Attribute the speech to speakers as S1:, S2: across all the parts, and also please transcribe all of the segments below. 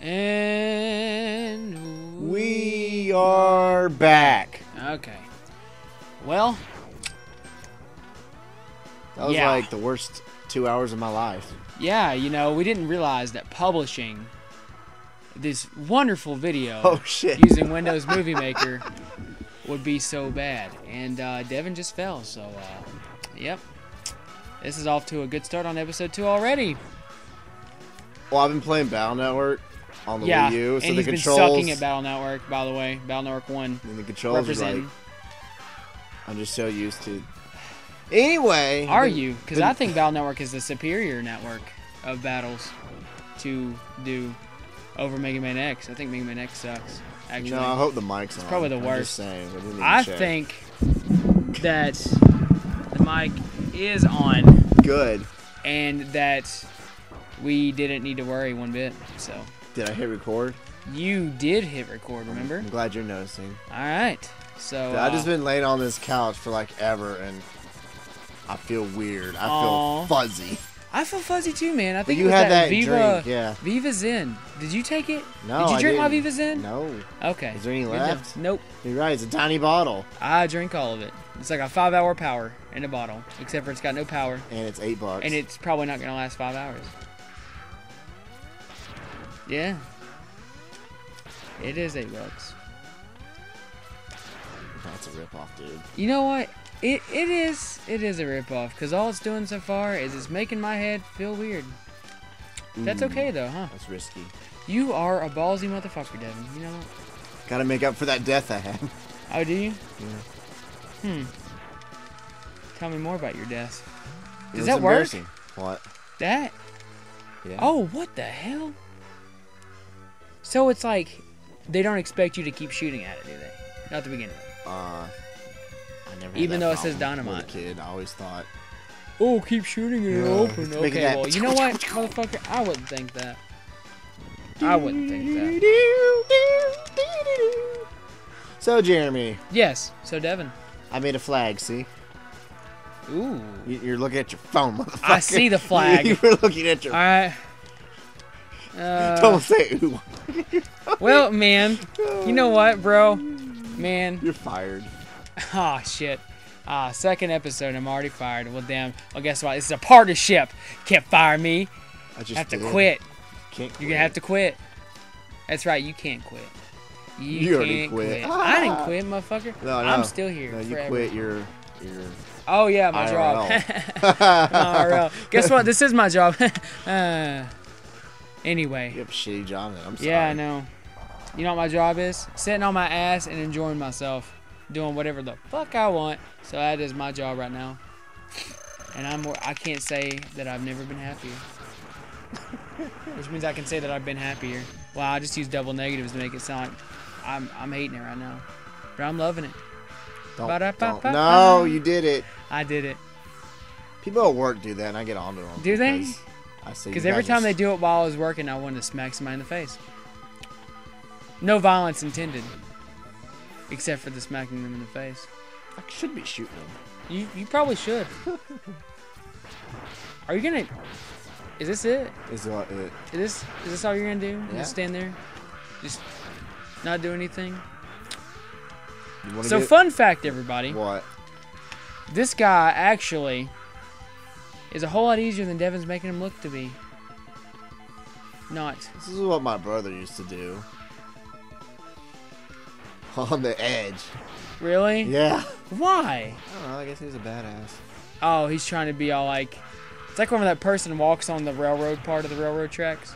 S1: And
S2: We are back.
S1: okay. Well,
S2: That was
S1: Yeah.
S2: like the worst two hours of my life.
S1: yeah, you know, we didn't realize that publishing this wonderful video
S2: Oh shit.
S1: using Windows Movie Maker would be so bad, and uh, Devin just fell. So, uh, yep, this is off to a good start on episode two already.
S2: Well, I've been playing Battle Network on the
S1: yeah,
S2: Wii U, so
S1: and
S2: the
S1: he's been sucking at Battle Network. By the way, Battle Network One
S2: and the controls are like. I'm just so used to. Anyway,
S1: Are
S2: the-
S1: you? Because I think Battle Network is the superior network of battles to do over Mega Man X. I think Mega Man X sucks. Actually,
S2: No, I hope the mic's on.
S1: probably the worst.
S2: Saying,
S1: I
S2: check.
S1: think that the mic is on
S2: good.
S1: and that we didn't need to worry one bit. So
S2: Did I hit record?
S1: you did hit record, remember?
S2: I'm glad you're noticing.
S1: All right. So
S2: I've just
S1: uh,
S2: been laying on this couch for like ever, and I feel weird. I
S1: Aw.
S2: feel fuzzy.
S1: I feel fuzzy too, man. I think
S2: you
S1: was
S2: had
S1: that, Viva
S2: drink, yeah.
S1: Viva Zen. Did you take it?
S2: No,
S1: Did you
S2: I
S1: drink my
S2: didn't.
S1: Viva Zen?
S2: No,
S1: Okay.
S2: Is there any
S1: Good
S2: left?
S1: Nope.
S2: you're right. It's a tiny bottle,
S1: I drink all of it. It's like a five hour power in a bottle, except for it's got no power,
S2: and it's eight bucks.
S1: and it's probably not gonna last five hours. Yeah. It is eight bucks.
S2: that's a ripoff, dude.
S1: You know what? It it is it is a ripoff because all it's doing so far is it's making my head feel weird. That's okay though, huh?
S2: That's risky.
S1: You are a ballsy motherfucker, Devin. You know what?
S2: Got to make up for that death I had.
S1: Oh, do you?
S2: Yeah.
S1: Hmm. Tell me more about your death. Does that work?
S2: What?
S1: That?
S2: Yeah.
S1: Oh, what the hell? So it's like they don't expect you to keep shooting at it, do they? Not at the beginning.
S2: Uh, I never.
S1: Even though it says dynamite.
S2: With a kid, I always thought.
S1: Oh, keep shooting it
S2: Yeah,
S1: open.
S2: it's making
S1: Okay,
S2: that-
S1: well, you know what, motherfucker? I wouldn't think that. I wouldn't think that.
S2: So Jeremy,
S1: Yes. So Devin.
S2: I made a flag. See,
S1: Ooh.
S2: You- you're looking at your phone, motherfucker.
S1: I see the flag.
S2: you were looking at your.
S1: All right. Uh,
S2: Don't say ooh.
S1: well, man, you know what, bro? Man,
S2: You're fired.
S1: Oh shit. Ah, second episode. I'm already fired. Well, damn. Well, guess what? This is a partnership. Can't fire me.
S2: I just
S1: have to
S2: did.
S1: quit.
S2: Can't
S1: You're gonna have to quit. That's right. You can't quit. You,
S2: You already
S1: can't
S2: quit.
S1: I didn't quit, motherfucker.
S2: No, no.
S1: I'm still here.
S2: No, you
S1: forever.
S2: quit your your.
S1: Oh yeah, my job. IRL. Guess what? This is my job. uh, anyway.
S2: You have a shitty job. Then. I'm sorry.
S1: Yeah, I know. You know what my job is? Sitting on my ass and enjoying myself, doing whatever the fuck I want. So that is my job right now. And I'm I can't say that I've never been happier. Which means I can say that I've been happier. Well, I just use double negatives to make it sound like I'm I'm hating it right now. But I'm loving it.
S2: Don't, don't. No, you did it.
S1: I did it.
S2: People at work do that, and I get onto them.
S1: Do they?
S2: Because I say
S1: Because every time they do it while I was working, I wanted to smack somebody in the face. No violence intended. Except for the smacking them in the face.
S2: I should be shooting them.
S1: You you probably should. Are you gonna? Is this it?
S2: Is it?
S1: Is this is this all you're gonna do?
S2: Yeah.
S1: Just stand there, just not do anything. So
S2: get-
S1: fun fact, everybody.
S2: What?
S1: This guy actually is a whole lot easier than Devin's making him look to be. Not.
S2: This is what my brother used to do. On the edge.
S1: Really?
S2: Yeah.
S1: Why?
S2: I don't know. I guess he's a badass.
S1: Oh, he's trying to be all like. It's like when that person walks on the railroad part of the railroad tracks.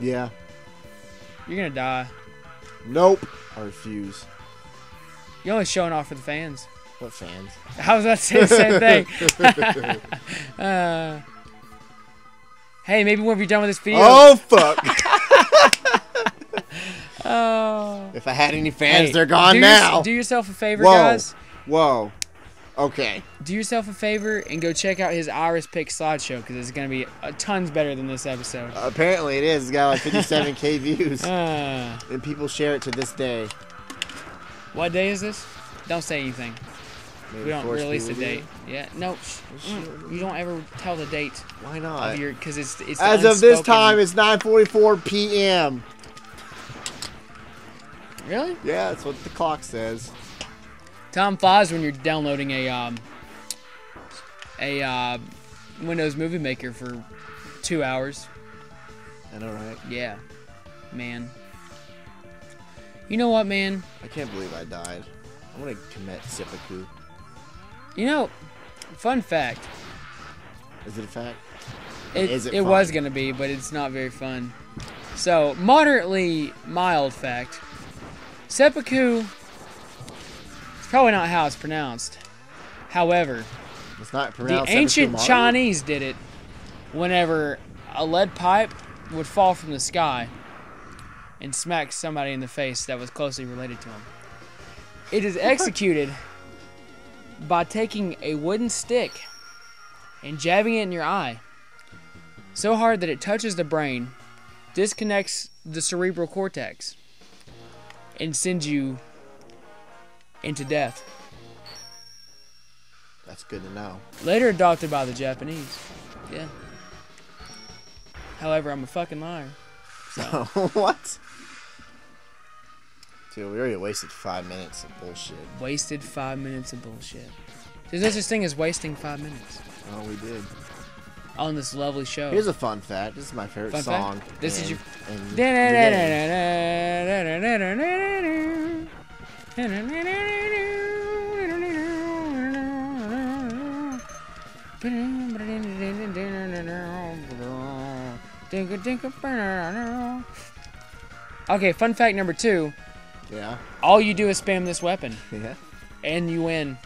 S2: Yeah.
S1: You're gonna die.
S2: Nope. I refuse.
S1: You're only showing off for the fans.
S2: What fans?
S1: I was about to say the same thing. uh, hey, maybe when we're done with this video.
S2: Oh fuck!
S1: Oh.
S2: if I had any fans,
S1: Hey,
S2: they're gone
S1: do yours-
S2: now.
S1: do yourself a favor,
S2: Whoa.
S1: guys.
S2: Whoa. Okay.
S1: Do yourself a favor and go check out his Iris Pick slideshow because it's gonna be a tons better than this episode.
S2: Apparently it is. It's got like 57k views,
S1: Uh,
S2: and people share it to this day.
S1: what day is this? Don't say anything.
S2: Maybe
S1: We don't release a date. Yeah, no, mm, you don't ever tell the date
S2: Why not?
S1: because it's it's
S2: As of this time, it's 9:44 p.m.
S1: really
S2: Yeah, that's what the clock says.
S1: time flies when you're downloading a um a uh, Windows Movie Maker for two hours.
S2: I know, right?
S1: Yeah, man. You know what, man?
S2: I can't believe I died. I'm gonna commit seppuku.
S1: You know, fun fact.
S2: Is it a fact?
S1: It,
S2: Is it
S1: it was gonna be, but it's not very fun. So, moderately mild fact. Seppuku. It's probably not how it's pronounced. However,
S2: It's not pronounced the
S1: ancient
S2: seppuku
S1: Chinese did it whenever a lead pipe would fall from the sky and smack somebody in the face that was closely related to him. It is executed by taking a wooden stick and jabbing it in your eye so hard that it touches the brain, disconnects the cerebral cortex, and sends you into death.
S2: That's good to know.
S1: Later adopted by the Japanese. Yeah. However, I'm a fucking liar. So.
S2: what? Dude, we already wasted five minutes of bullshit.
S1: Wasted five minutes of bullshit. There's no such thing as wasting five minutes
S2: Oh, we did.
S1: on this lovely show.
S2: Here's a fun fact. This is my favorite
S1: Fun fact?
S2: song.
S1: This is your-
S2: in the game.
S1: Okay, fun fact number two.
S2: Yeah,
S1: All you do is spam this weapon,
S2: yeah,
S1: and you win.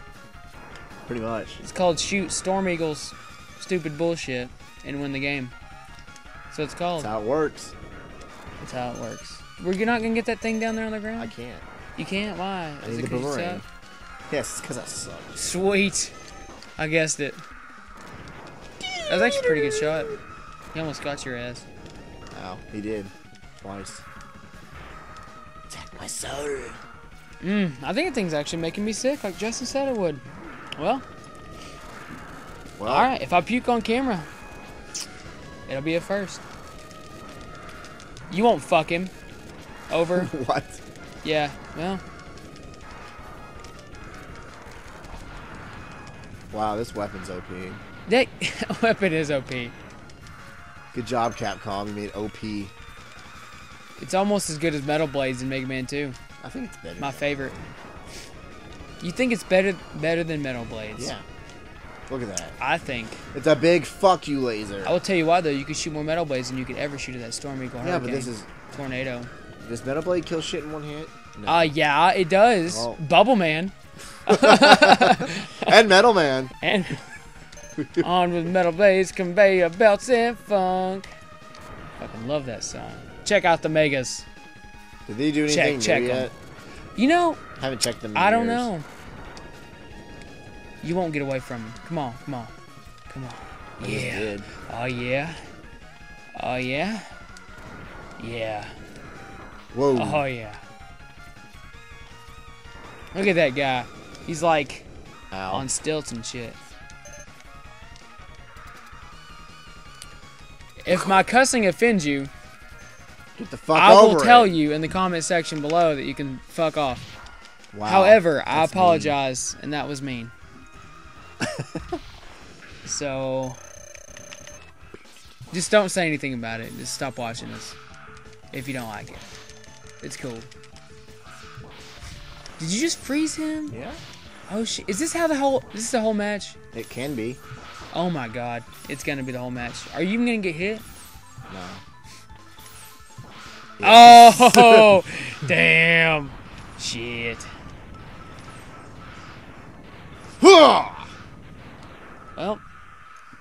S2: pretty much.
S1: It's called shoot Storm Eagles, stupid bullshit, and win the game. So it's called.
S2: That's how it works.
S1: That's how it works. We're not gonna get that thing down there on the ground.
S2: I can't.
S1: You can't. Why?
S2: I
S1: Is
S2: need
S1: it
S2: the
S1: 'cause you
S2: boomerang. Yes, because I suck.
S1: Sweet. I guessed it. That was actually a pretty good shot. He almost got your ass.
S2: Ow, he did. Twice. Attack my soul.
S1: Mm, I think that thing's actually making me sick, like Justin said it would. Well,
S2: Well,
S1: all right. If I puke on camera, it'll be a first. You won't fuck him. Over.
S2: what?
S1: yeah. Well,
S2: Wow, this weapon's OP.
S1: that weapon is OP.
S2: Good job, Capcom. You made OP.
S1: It's almost as good as Metal Blades in Mega Man 2.
S2: I think it's better.
S1: My favorite. You think it's better better than Metal Blades?
S2: Yeah. Look at that.
S1: I think.
S2: It's a big fuck you laser.
S1: I will tell you why though. You could shoot more Metal Blades than you could ever shoot at that Storm Eagle
S2: yeah,
S1: Hurricane
S2: but this is.
S1: tornado.
S2: Does Metal Blade kill shit in one hit? No.
S1: Uh yeah, it does.
S2: Oh.
S1: Bubble Man
S2: and Metal Man.
S1: and on with Metal Blades, conveyor belts and funk. Fucking love that song. Check out the Megas.
S2: Did they do
S1: Check-
S2: anything
S1: check
S2: new
S1: 'em.
S2: yet?
S1: You know, I
S2: Haven't checked them.
S1: I don't
S2: years.
S1: know. You won't get away from him. Come on, come on, come on.
S2: I
S1: Yeah. Oh yeah. Oh yeah. Yeah.
S2: Whoa.
S1: Oh yeah. Look at that guy. He's like
S2: Ow.
S1: on stilts and shit. If my cussing offends you,
S2: Get the fuck
S1: I will tell
S2: it.
S1: you in the comment section below that you can fuck off.
S2: Wow,
S1: However, I
S2: that's mean.
S1: apologize, and that was mean. so, just don't say anything about it. Just stop watching us if you don't like it. It's cool. Did you just freeze him?
S2: Yeah,
S1: Oh shit! Is this how the whole? This is the whole match?
S2: it can be.
S1: Oh my god! It's gonna be the whole match. Are you even gonna get hit?
S2: No.
S1: Oh, damn! Shit. Well,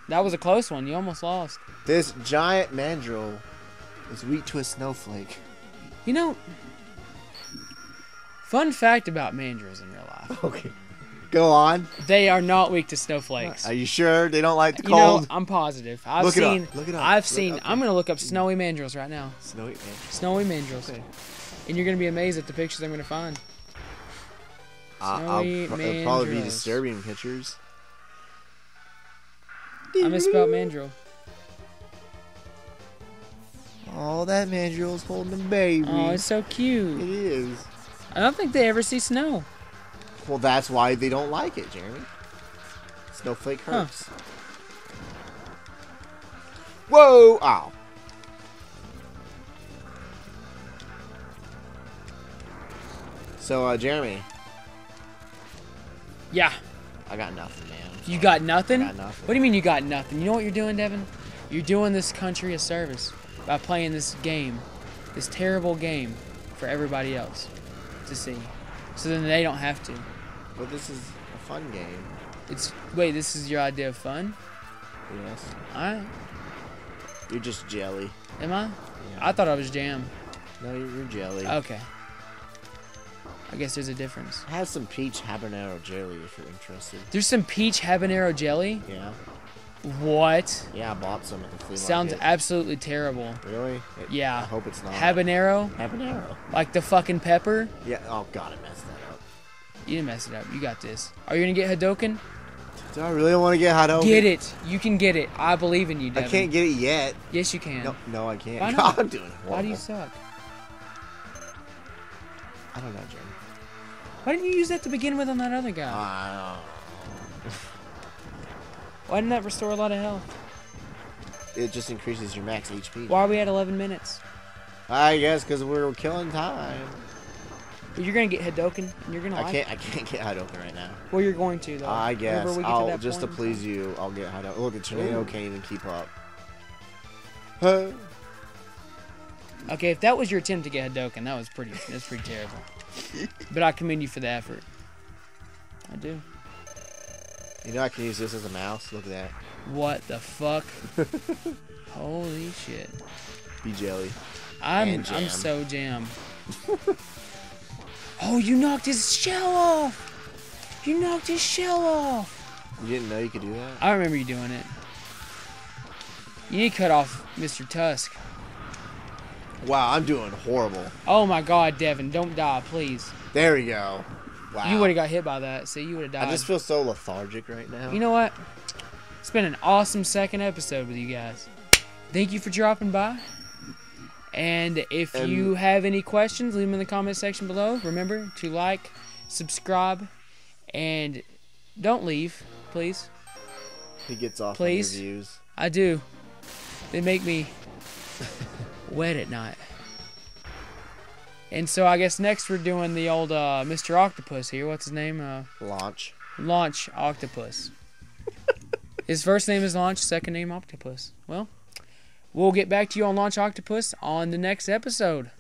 S1: that was a close one. You almost lost.
S2: this giant mandrill is weak to a snowflake.
S1: You know, fun fact about mandrills in real life:
S2: Okay. Go on.
S1: they are not weak to snowflakes.
S2: Are you sure they don't like the
S1: You know,
S2: cold?
S1: I'm positive. I've
S2: Look it up.
S1: seen.
S2: Look it up.
S1: I've
S2: Look-
S1: seen.
S2: okay.
S1: I'm gonna look up snowy mandrills right now.
S2: Snowy man.
S1: Snowy mandrills,
S2: Okay.
S1: and you're gonna be amazed at the pictures I'm gonna find.
S2: I'll
S1: Snowy
S2: pr- it'll probably be disturbing pictures.
S1: I misspelled mandrill.
S2: Oh, that mandrill's holding a baby.
S1: Oh, it's so cute.
S2: It is.
S1: I don't think they ever see snow.
S2: Well, that's why they don't like it, Jeremy. Snowflake
S1: Huh.
S2: hurts. Whoa! Ow. So, uh, Jeremy,
S1: Yeah.
S2: I got nothing, man.
S1: You got nothing?
S2: I got nothing.
S1: What do you mean you got nothing? You know what you're doing, Devin? You're doing this country a service by playing this game, this terrible game, for everybody else to see. So then they don't have to.
S2: But this is a fun game.
S1: It's wait, this is your idea of fun?
S2: Yes.
S1: Alright.
S2: You're just jelly.
S1: Am I?
S2: Yeah.
S1: I thought I was jam.
S2: no, you're, jelly.
S1: Okay. I guess there's a difference.
S2: Has some peach habanero jelly if you're interested.
S1: There's some peach habanero jelly.
S2: Yeah.
S1: What?
S2: Yeah, I bought some at the flea
S1: Sounds
S2: market.
S1: absolutely terrible.
S2: Really? It-
S1: Yeah.
S2: I hope it's not.
S1: Habanero?
S2: habanero.
S1: Like the fucking pepper?
S2: Yeah. Oh God, I messed that up.
S1: You didn't mess it up. You got this. Are you gonna get Hadoken?
S2: Do I really want to get Hadoken?
S1: Get it. You can get it. I believe in you,
S2: I can't get it yet.
S1: Yes, you can.
S2: No, no, I can't.
S1: Why not?
S2: I'm doing
S1: Why do you suck?
S2: I don't know, Jeremy.
S1: Why didn't you use that to begin with on that other guy?
S2: I
S1: Why didn't that restore a lot of health?
S2: It just increases your max HP.
S1: Why are we at 11 minutes?
S2: I guess because we're killing time.
S1: You're gonna get Hadoken, and you're gonna
S2: I can't. I can't get hot open right now.
S1: Well, you're going to though.
S2: I guess I'll
S1: that
S2: just to
S1: point in
S2: please you. I'll get hot open. Look, the tornado
S1: Ooh.
S2: can't even keep up. Huh?
S1: Okay, if that was your attempt to get Hadoken, that was pretty. That's pretty terrible. but I commend you for the effort. I do.
S2: You know I can use this as a mouse. Look at that.
S1: What the fuck? Holy shit!
S2: Be jelly.
S1: I'm I'm so jam. oh, you knocked his shell off. You knocked his shell off.
S2: You didn't know you could do that?
S1: I remember you doing it. You need to cut off Mr. Tusk.
S2: Wow, I'm doing horrible.
S1: Oh my God, Devin, don't die, please.
S2: There we go. Wow.
S1: You would have got hit by that. See, you would have died.
S2: I just feel so lethargic right now.
S1: You know what? It's been an awesome second episode with you guys. Thank you for dropping by. And if
S2: And-
S1: you have any questions, leave them in the comment section below. Remember to like, subscribe, and don't leave, please.
S2: he gets off
S1: Please.
S2: on your views.
S1: I do. They make me wet at night. And so I guess next we're doing the old uh, Mr. Octopus here. What's his name? Uh,
S2: Launch.
S1: Launch Octopus. His first name is Launch, second name Octopus. Well, we'll get back to you on Launch Octopus on the next episode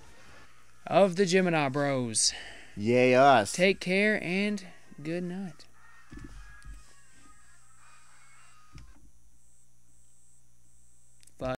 S1: of the Gemini Bros.
S2: Yay us.
S1: Take care and good night.